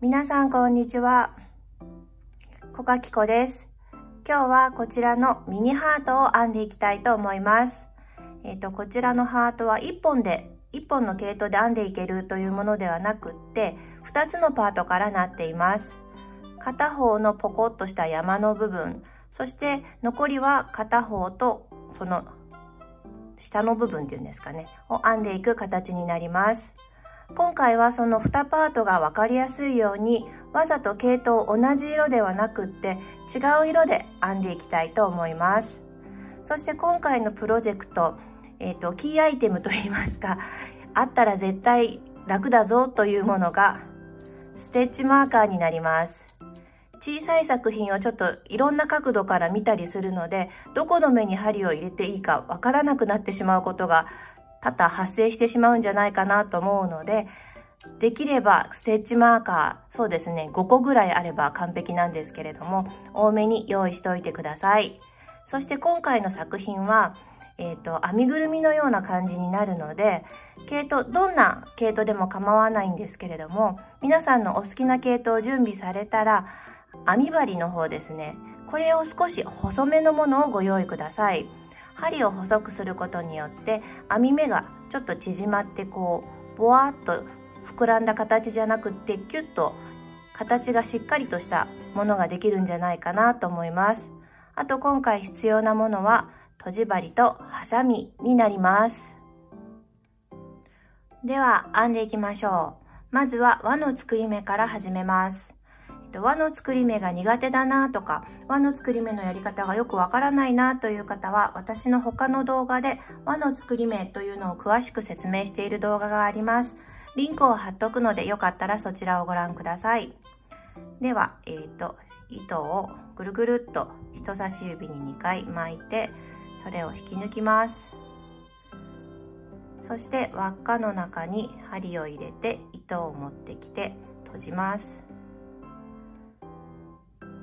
皆さんこんにちは。小垣子です。今日はこちらのミニハートを編んでいきたいと思います。えっ、ー、と、こちらのハートは1本で、1本の毛糸で編んでいけるというものではなくって、2つのパートからなっています。片方のポコッとした山の部分、そして残りは片方とその下の部分っていうんですかね、を編んでいく形になります。今回はその2パートが分かりやすいようにわざと毛糸を同じ色ではなくって違う色で編んでいきたいと思います。そして今回のプロジェクト、え、ー、と、キーアイテムといいますか、あったら絶対楽だぞというものがステッチマーカーになります。小さい作品をちょっといろんな角度から見たりするのでどこの目に針を入れていいかわからなくなってしまうことが多々発生してしまうんじゃないかなと思うのでできればステッチマーカーそうですね5個ぐらいあれば完璧なんですけれども多めに用意しておいてください。そして今回の作品はえーと、編みぐるみのような感じになるので毛糸どんな毛糸でも構わないんですけれども皆さんのお好きな毛糸を準備されたら編み針の方ですねこれを少し細めのものをご用意ください。針を細くすることによって編み目がちょっと縮まってこうぼわっと膨らんだ形じゃなくってキュッと形がしっかりとしたものができるんじゃないかなと思います。あと今回必要なものはとじ針とハサミになります。では編んでいきましょう。まずは輪の作り目から始めます。輪の作り目が苦手だなとか輪の作り目のやり方がよくわからないなという方は私の他の動画で輪の作り目というのを詳しく説明している動画があります。リンクを貼っとくのでよかったらそちらをご覧ください。では、えーと、糸をぐるぐるっと人差し指に2回巻いてそれを引き抜きます。そして輪っかの中に針を入れて糸を持ってきて閉じます。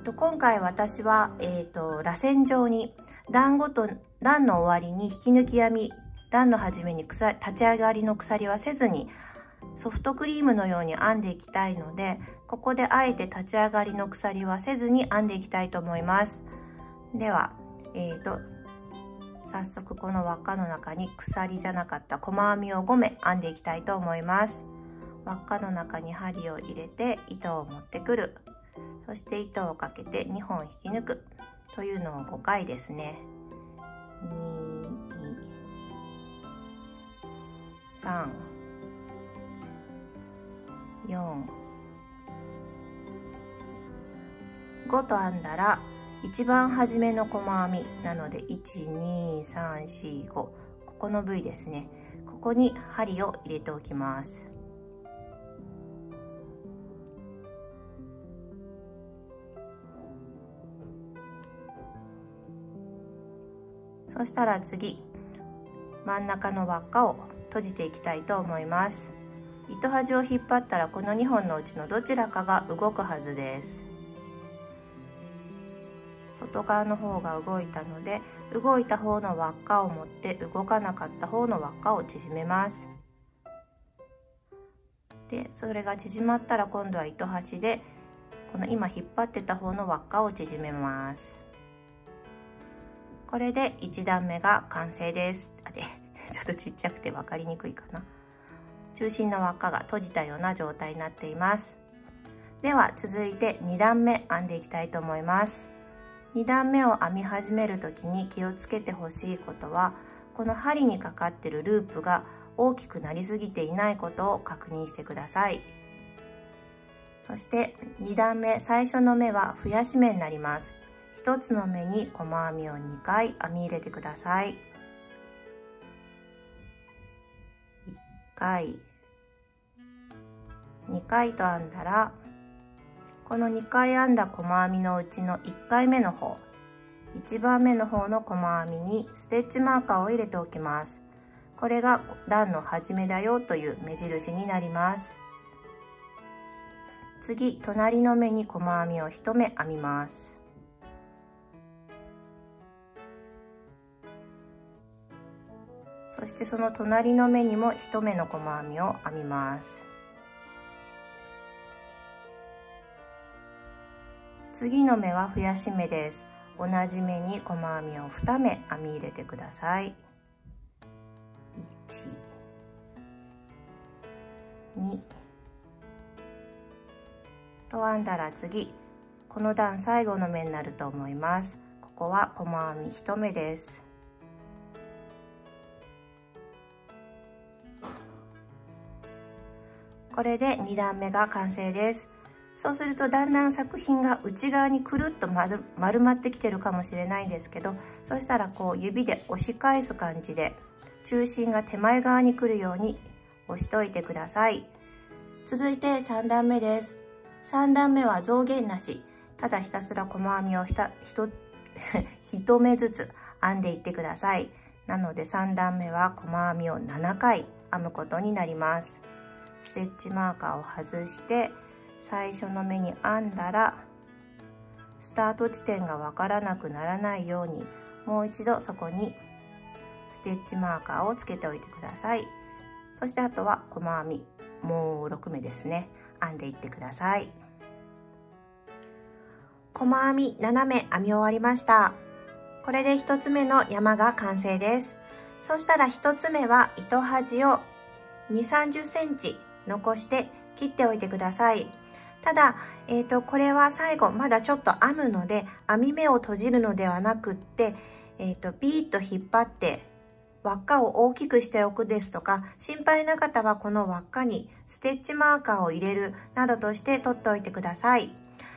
と今回私は、えーと、螺旋状に段ごと段の終わりに引き抜き編み段の初めに立ち上がりの鎖はせずにソフトクリームのように編んでいきたいのでここであえて立ち上がりの鎖はせずに編んでいきたいと思います。では、えーと、早速この輪っかの中に鎖じゃなかった細編みを5目編んでいきたいと思います。輪っかの中に針を入れて糸を持ってくる。そして糸をかけて2本引き抜くというのを5回ですね。2 3 4 5と編んだら一番初めの細編みなので12345ここの部位ですね。ここに針を入れておきます。そしたら次真ん中の輪っかを閉じていきたいと思います。糸端を引っ張ったらこの2本のうちのどちらかが動くはずです。外側の方が動いたので動いた方の輪っかを持って動かなかった方の輪っかを縮めます。でそれが縮まったら今度は糸端でこの今引っ張ってた方の輪っかを縮めます。これで1段目が完成です。あで ちょっとちっちゃくて分かりにくいかな。中心の輪っかが閉じたような状態になっています。では続いて2段目編んでいきたいと思います。2段目を編み始める時に気をつけてほしいことはこの針にかかってるループが大きくなりすぎていないことを確認してください。そして2段目最初の目は増やし目になります。1つの目に細編みを2回編み入れてください。1回。2回と編んだらこの2回編んだ細編みのうちの1回目の方1番目の方の細編みにステッチマーカーを入れておきます。これが段の始めだよという目印になります。次隣の目に細編みを1目編みます。そしてその隣の目にも1目の細編みを編みます。次の目は増やし目です。同じ目に細編みを2目編み入れてください。12と編んだら次この段最後の目になると思います。ここは細編み1目です。これで2段目が完成です。そうするとだんだん作品が内側にくるっと丸まってきてるかもしれないんですけどそしたらこう指で押し返す感じで中心が手前側に来るように押しておいてください。続いて3段目です。3段目は増減なし。ただひたすら細編みをひた1 目ずつ編んでいってください。なので3段目は細編みを7回編むことになります。ステッチマーカーを外して最初の目に編んだらスタート地点がわからなくならないようにもう一度そこにステッチマーカーをつけておいてください。そしてあとは細編み。もう6目ですね。編んでいってください。細編み7目編み終わりました。これで1つ目の山が完成です。そしたら1つ目は糸端を2 3 0センチ残して切っておいてください。ただ、えっ、ー、と、これは最後、まだちょっと編むので、編み目を閉じるのではなくって、えっ、ー、と、ビーッと引っ張って、輪っかを大きくしておくですとか、心配な方はこの輪っかにステッチマーカーを入れるなどとして取っておいてください。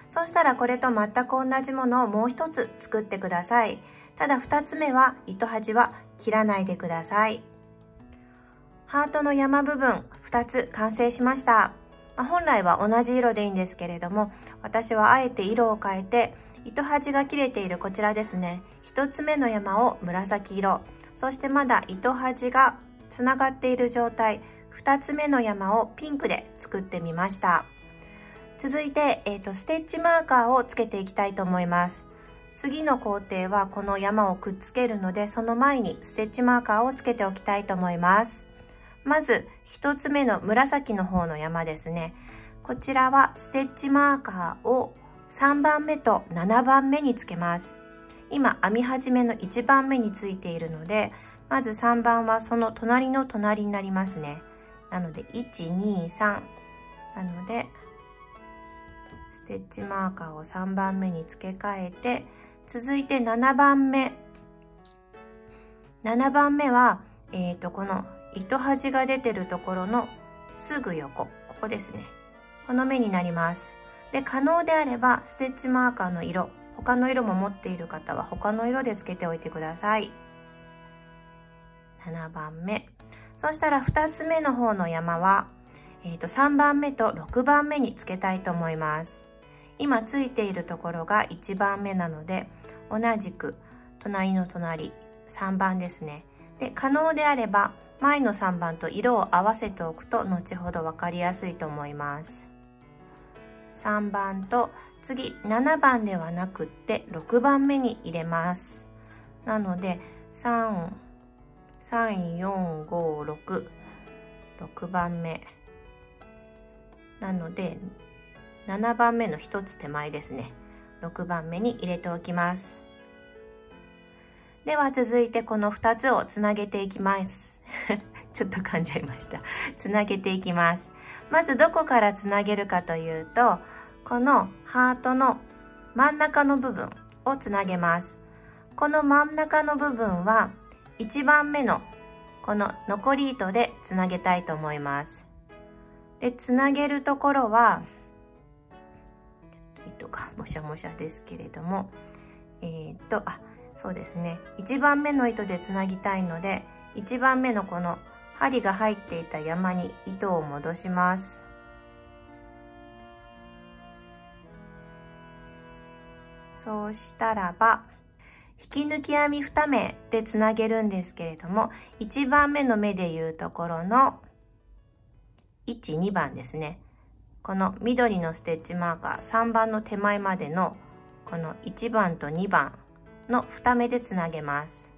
そうしたらこれと全く同じものをもう一つ作ってください。ただ2つ目は糸端は切らないでください。ハートの山部分2つ完成しました。まあ、本来は同じ色でいいんですけれども、私はあえて色を変えて、糸端が切れているこちらですね。1つ目の山を紫色、そしてまだ糸端がつながっている状態、2つ目の山をピンクで作ってみました。続いて、えーと、ステッチマーカーをつけていきたいと思います。次の工程はこの山をくっつけるので、その前にステッチマーカーをつけておきたいと思います。まず1つ目の紫の方の山ですね。こちらはステッチマーカーを3番目と7番目につけます。今編み始めの1番目についているので、まず3番はその隣の隣になりますね。なので1、2、3。なので、ステッチマーカーを3番目に付け替えて、続いて7番目。7番目は、えっ、ー、と、この糸端が出てるところのすぐ横、ここですね。この目になります。で、可能であれば、ステッチマーカーの色、他の色も持っている方は他の色でつけておいてください。7番目。そしたら2つ目の方の山は、えー、と3番目と6番目につけたいと思います。今ついているところが1番目なので、同じく隣の隣、3番ですね。で、可能であれば、前の3番と色を合わせておくと後ほど分かりやすいと思います。3番と次7番ではなくって6番目に入れます。なので33456 6番目。なので7番目の1つ手前ですね。6番目に入れておきます。では続いてこの2つをつなげていきます。ちょっと噛んじゃいました。つなげていきます。まずどこからつなげるかというと、このハートの真ん中の部分をつなげます。この真ん中の部分は1番目のこの残り糸でつなげたいと思います。で、つなげるところは、糸がもしゃもしゃですけれども、えー、っと、あ、そうですね。1番目の糸でつなぎたいので、1番目のこの針が入っていた山に糸を戻します。そうしたらば引き抜き編み2目でつなげるんですけれども1番目の目でいうところの12番ですね。この緑のステッチマーカー3番の手前までのこの1番と2番の2目でつなげます。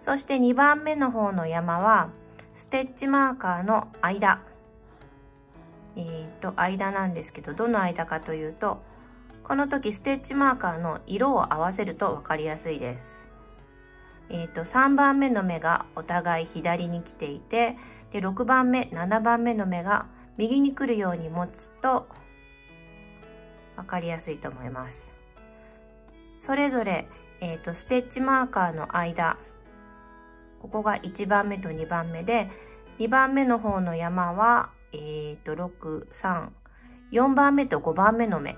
そして2番目の方の山はステッチマーカーの間えっ、と間なんですけどどの間かというとこの時ステッチマーカーの色を合わせると分かりやすいです。えっ、ー、と、3番目の目がお互い左に来ていて、で、6番目、7番目の目が右に来るように持つと分かりやすいと思います。それぞれ、えっ、ー、と、ステッチマーカーの間、ここが1番目と2番目で、2番目の方の山は、えっ、ー、と、6、3、4番目と5番目の目。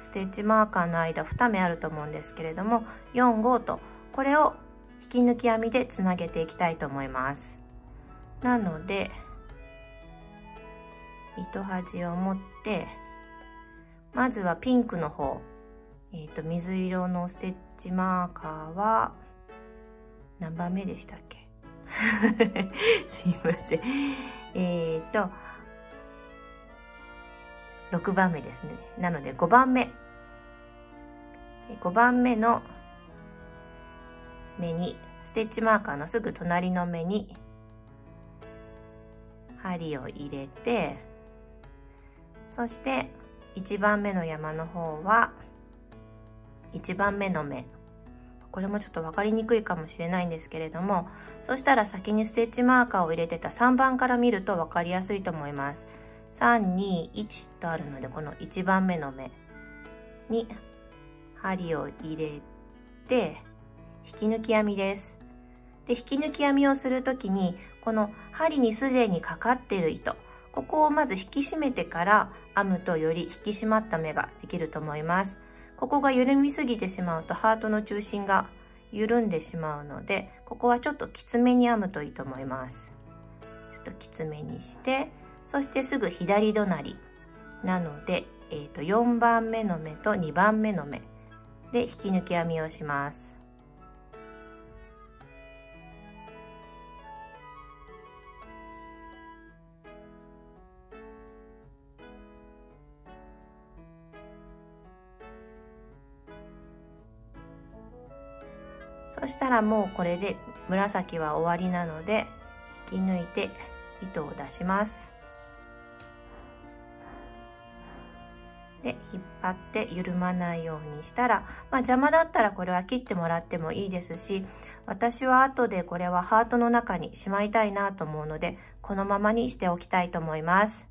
ステッチマーカーの間2目あると思うんですけれども、4、5と、これを引き抜き編みでつなげていきたいと思います。なので、糸端を持って、まずはピンクの方、えっ、ー、と、水色のステッチマーカーは、何番目でしたっけ？すいません。えっ、ー、と、6番目ですね。なので5番目。5番目の目に、ステッチマーカーのすぐ隣の目に針を入れて、そして1番目の山の方は1番目の目これもちょっと分かりにくいかもしれないんですけれどもそしたら先にステッチマーカーを入れてた3番から見ると分かりやすいと思います。321とあるのでこの1番目の目に針を入れて引き抜き編みです。で引き抜き編みをする時にこの針にすでにかかっている糸ここをまず引き締めてから編むとより引き締まった目ができると思います。ここが緩みすぎてしまうとハートの中心が緩んでしまうのでここはちょっときつめに編むといいと思います。ちょっときつめにしてそしてすぐ左隣。なので、えー、と4番目の目と2番目の目で引き抜き編みをします。そしたらもうこれで紫は終わりなので引き抜いて糸を出します。で引っ張って緩まないようにしたら、まあ、邪魔だったらこれは切ってもらってもいいですし私は後でこれはハートの中にしまいたいなと思うのでこのままにしておきたいと思います。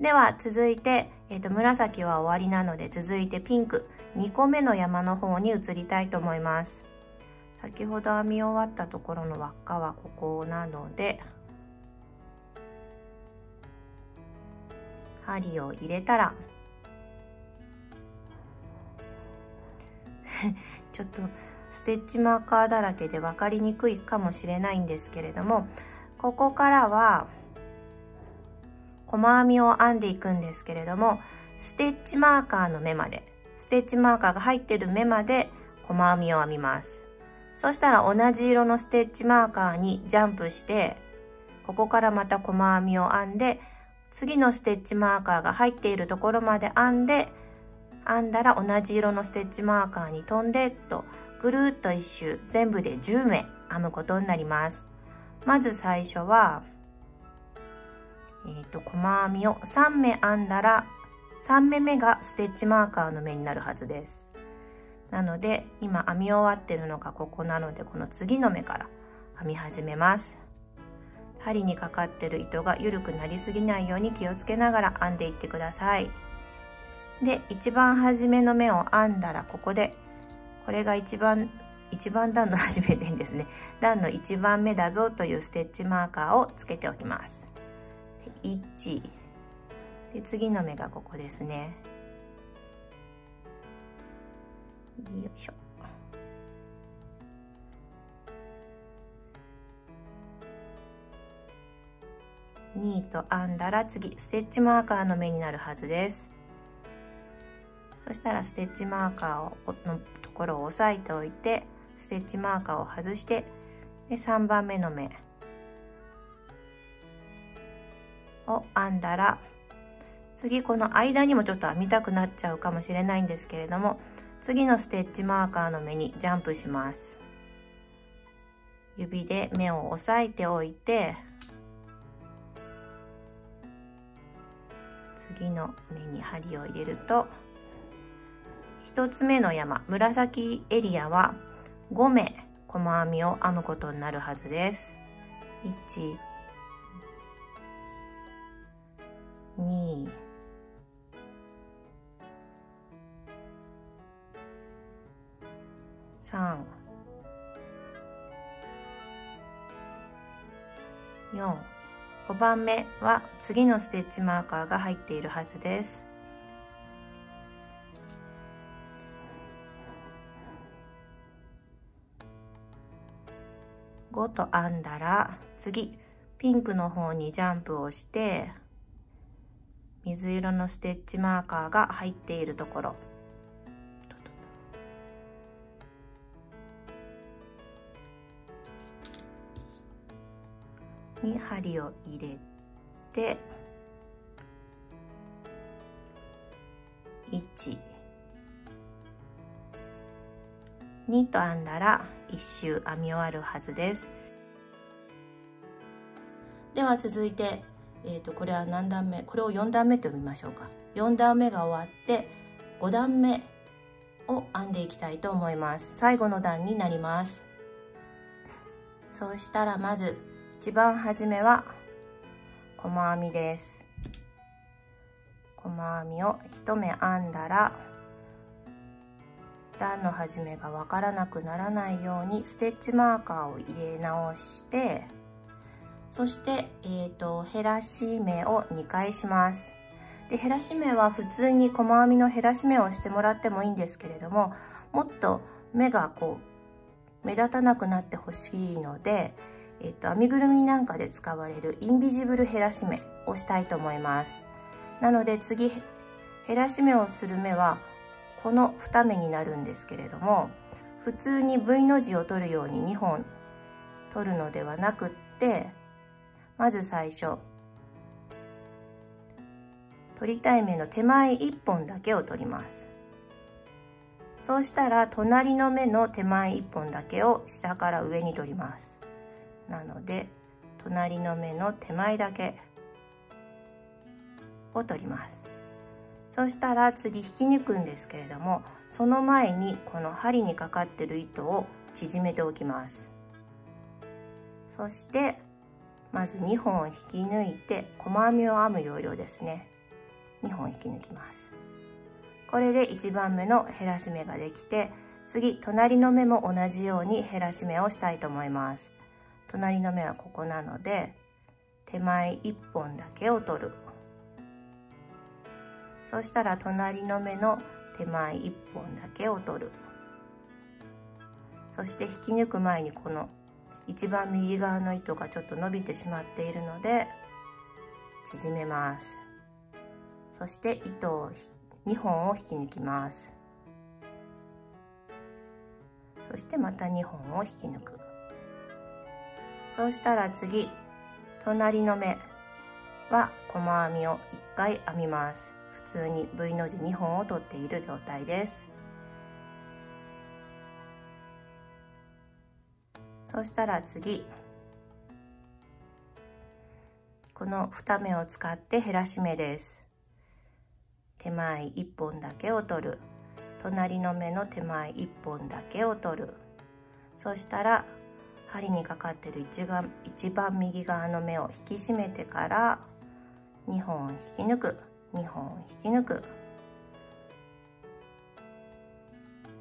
では続いて、えーと、紫は終わりなので続いてピンク。2個目の山の方に移りたいと思います。先ほど編み終わったところの輪っかはここなので針を入れたら ちょっとステッチマーカーだらけで分かりにくいかもしれないんですけれどもここからは細編みを編んでいくんですけれどもステッチマーカーの目までステッチマーカーが入ってる目まで細編みを編みます。そしたら同じ色のステッチマーカーにジャンプして、ここからまた細編みを編んで、次のステッチマーカーが入っているところまで編んで、編んだら同じ色のステッチマーカーに飛んでと、ぐるっと一周、全部で10目編むことになります。まず最初は、えっ、ー、と、細編みを3目編んだら、3目目がステッチマーカーの目になるはずです。なので今編み終わってるのがここなのでこの次の目から編み始めます。針にかかってる糸が緩くなりすぎないように気をつけながら編んでいってください。で一番初めの目を編んだらここでこれが一番一番段の初めでいいんですね。段の1番目だぞというステッチマーカーをつけておきます。1で次の目がここですね。よいしょ。2と編んだら次ステッチマーカーの目になるはずです。そしたらステッチマーカーのところを押さえておいてステッチマーカーを外してで3番目の目を編んだら次この間にもちょっと編みたくなっちゃうかもしれないんですけれども次のステッチマーカーの目にジャンプします。指で目を押さえておいて次の目に針を入れると1つ目の山紫エリアは5目細編みを編むことになるはずです。1 2 3 4 5番目は次のステッチマーカーが入っているはずです。5と編んだら次ピンクの方にジャンプをして水色のステッチマーカーが入っているところ。に針を入れて1 2と編んだら1周編み終わるはずです。では続いて、えーと、これは何段目これを4段目と読みましょうか。4段目が終わって5段目を編んでいきたいと思います。最後の段になります。そうしたらまず一番初めは細編みです。細編みを1目編んだら段の始めがわからなくならないようにステッチマーカーを入れ直してそして、えーと、減らし目を2回します。で減らし目は普通に細編みの減らし目をしてもらってもいいんですけれどももっと目がこう目立たなくなってほしいので、えーと編みぐるみなんかで使われるインビジブル減らし目をしたいと思います。なので次減らし目をする目はこの2目になるんですけれども普通に V の字を取るように2本取るのではなくってまず最初取りたい目の手前1本だけを取ります。そうしたら隣の目の手前1本だけを下から上に取ります。なので隣の目の手前だけを取ります。そしたら次引き抜くんですけれどもその前にこの針にかかってる糸を縮めておきます。そしてまず2本引き抜いて細編みを編む要領ですね。2本引き抜きます。これで1番目の減らし目ができて次隣の目も同じように減らし目をしたいと思います。隣の目はここなので手前1本だけを取る。そしたら隣の目の手前1本だけを取る。そして引き抜く前にこの一番右側の糸がちょっと伸びてしまっているので縮めます。そして糸を2本を引き抜きます。そしてまた2本を引き抜く。そうしたら次隣の目は細編みを1回編みます。普通に V の字2本を取っている状態です。そしたら次この2目を使って減らし目です。手前1本だけを取る。隣の目の手前1本だけを取る。そしたら針にかかってる一番一番右側の目を引き締めてから2本引き抜く。2本引き抜く。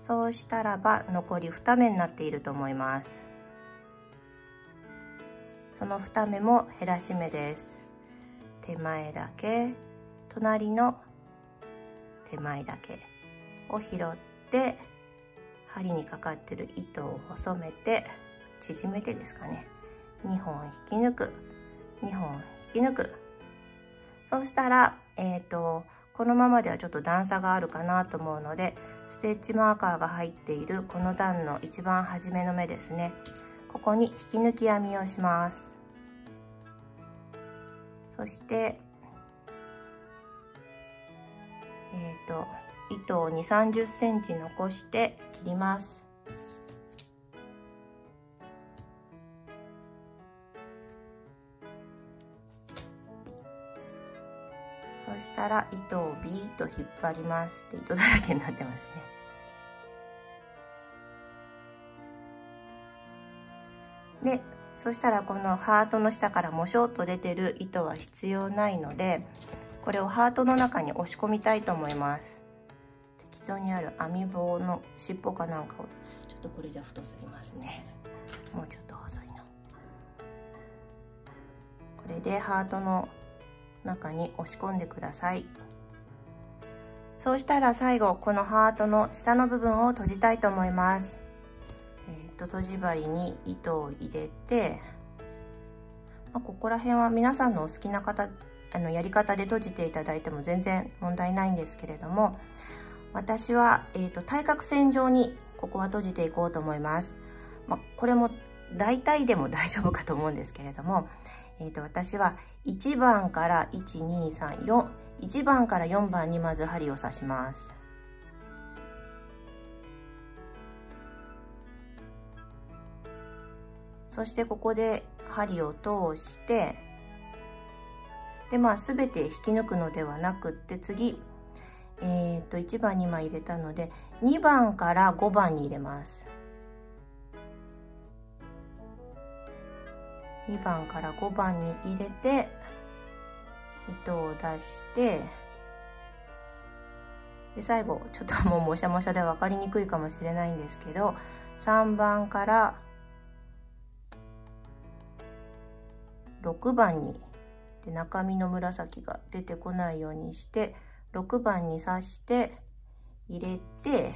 そうしたらば残り2目になっていると思います。その2目も減らし目です。手前だけ隣の手前だけを拾って針にかかってる糸を細めて縮めてですかね。2本引き抜く。2本引き抜く。そうしたらえっ、ー、とこのままではちょっと段差があるかなと思うのでステッチマーカーが入っているこの段の一番初めの目ですね。ここに引き抜き編みをします。そしてえっ、ー、と糸を2 3 0センチ残して切ります。したら糸をビーッと引っ張りますって糸だらけになってますね。でそしたらこのハートの下からもしょっと出てる糸は必要ないのでこれをハートの中に押し込みたいと思います。適当にある編み棒の尻尾かなんかをちょっとこれじゃ太すぎますね。もうちょっと細いの。これでハートの中に押し込んでください。そうしたら最後このハートの下の部分を閉じたいと思います。えっ、ー、と閉じ針に糸を入れて、まあ、ここら辺は皆さんのお好きな方あのやり方で閉じていただいても全然問題ないんですけれども私は、えーと、対角線上にここは閉じていこうと思います、まあ、これも大体でも大丈夫かと思うんですけれども、えーと、私は1番から1234 1番から4番にまず針を刺します。そしてここで針を通してでまあ全て引き抜くのではなくって次えっ、ー、と1番2枚入れたので2番から5番に入れます。2番から5番に入れて糸を出してで最後ちょっともうもしゃもしゃで分かりにくいかもしれないんですけど3番から6番にで中身の紫が出てこないようにして6番に刺して入れて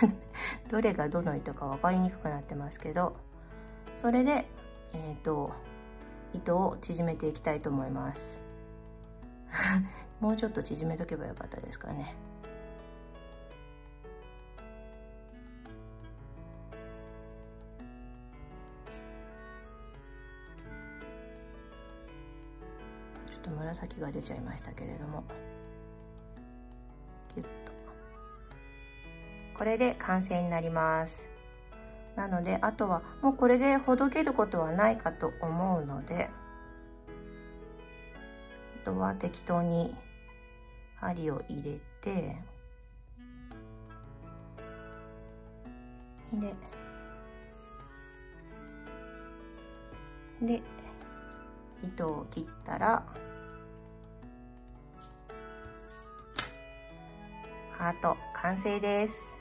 どれがどの糸か分かりにくくなってますけどそれで、えーと、糸を縮めていきたいと思います。もうちょっと縮めとけばよかったですかね。ちょっと紫が出ちゃいましたけれども。キュッと。これで完成になります。なのであとはもうこれでほどけることはないかと思うのであとは適当に針を入れてでで糸を切ったらハート完成です。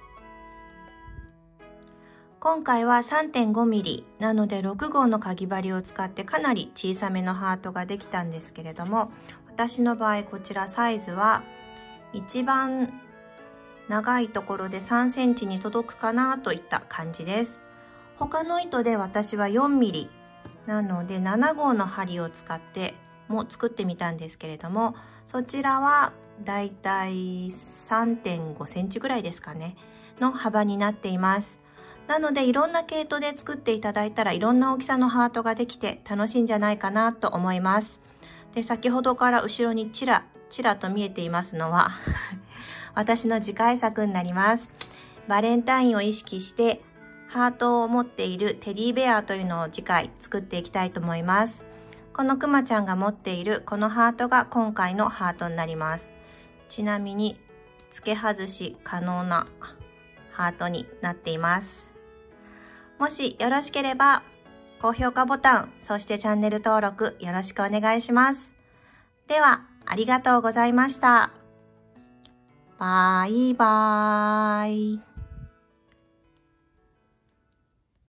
今回は 3.5mm なので6号のかぎ針を使ってかなり小さめのハートができたんですけれども私の場合こちらサイズは一番長いところで3センチに届くかなといった感じです。他の糸で私は 4mm なので7号の針を使っても作ってみたんですけれどもそちらはだいたい3.5センチぐらいですかねの幅になっています。なのでいろんな毛糸で作っていただいたらいろんな大きさのハートができて楽しいんじゃないかなと思います。で先ほどから後ろにちらちらと見えていますのは 私の次回作になります。バレンタインを意識してハートを持っているテディベアというのを次回作っていきたいと思います。このくまちゃんが持っているこのハートが今回のハートになります。ちなみに付け外し可能なハートになっています。もしよろしければ高評価ボタン、そしてチャンネル登録よろしくお願いします。では、ありがとうございました。バイバーイ。